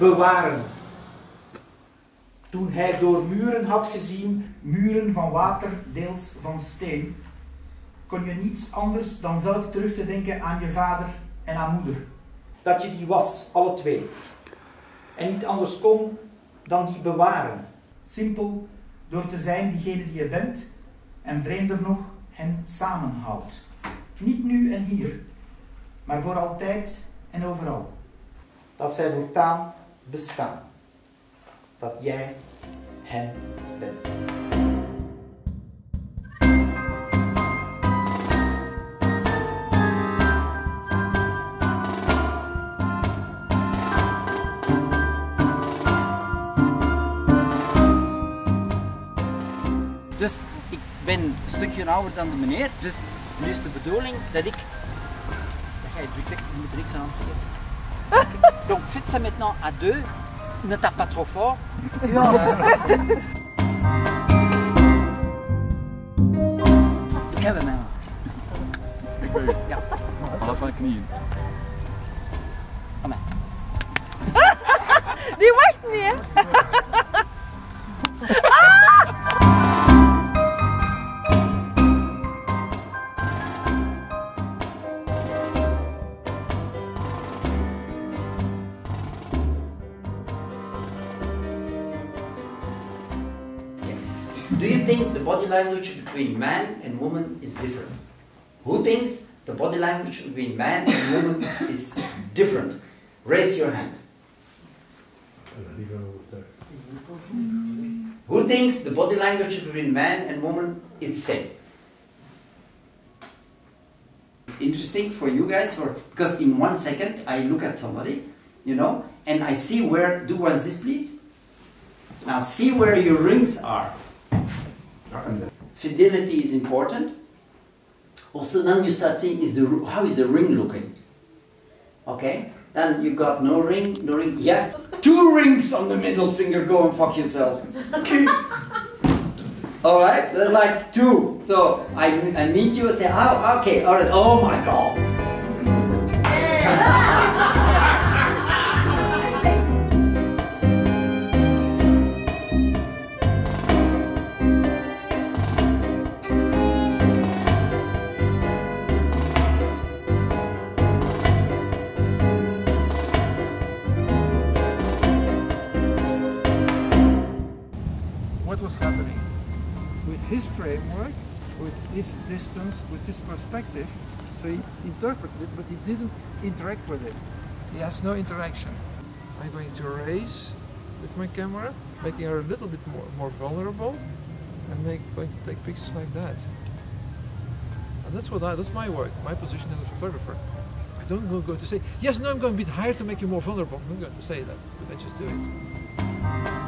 bewaren. Toen hij door muren had gezien, muren van water, deels van steen, kon je niets anders dan zelf terug te denken aan je vader en aan moeder. Dat je die was, alle twee. En niet anders kon dan die bewaren. Simpel door te zijn diegene die je bent en vreemder nog hen samenhoudt. Niet nu en hier, maar voor altijd en overal. Dat zij voortaan bestaan. Dat jij hen bent. Dus ik ben een stukje ouder dan de meneer, dus nu is de bedoeling dat ik... Dat ga je je moet er niks aan geven. Donc faites ça maintenant à deux, ne tape pas trop fort. Ik heb hem hè. Ik weet het. Ja. Vanaf mijn knieën. Amen. Die wacht niet, hè? Do you think the body language between man and woman is different? Who thinks the body language between man and woman is different? Raise your hand. Who thinks the body language between man and woman is the same? It's interesting for you guys for because in one second I look at somebody, you know, and I see where do was this please? Now see where your rings are. Fidelity is important. Also, then you start seeing is the how is the ring looking? Okay, then you got no ring, no ring. Yeah, two rings on the middle finger. Go and fuck yourself. all right, like two. So I, I meet you and say, oh, okay, all right. Oh my god. His framework, with his distance, with his perspective. So he interpreted it, but he didn't interact with it. He has no interaction. I'm going to raise with my camera, making her a little bit more, more vulnerable, and make, going to take pictures like that. And that's what I, that's my work, my position as a photographer. I don't go, to say, yes, no, I'm going a bit higher to make you more vulnerable. I'm not going to say that, but I just do it.